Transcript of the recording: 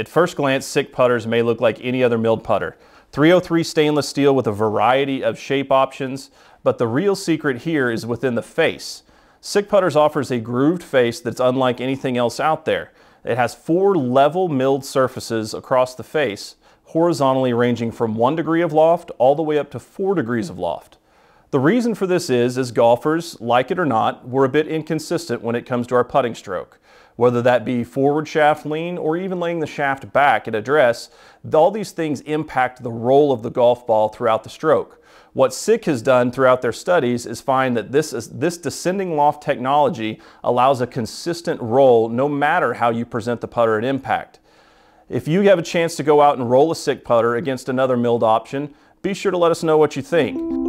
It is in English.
At first glance, SIK putters may look like any other milled putter. 303 stainless steel with a variety of shape options, but the real secret here is within the face. SIK Putters offers a grooved face that's unlike anything else out there. It has four level milled surfaces across the face, horizontally ranging from one degree of loft all the way up to four degrees of loft. The reason for this is, as golfers, like it or not, we're a bit inconsistent when it comes to our putting stroke. Whether that be forward shaft lean or even laying the shaft back at address, all these things impact the roll of the golf ball throughout the stroke. What SIK has done throughout their studies is find that this, is, this descending loft technology allows a consistent roll no matter how you present the putter at impact. If you have a chance to go out and roll a SIK putter against another milled option, be sure to let us know what you think.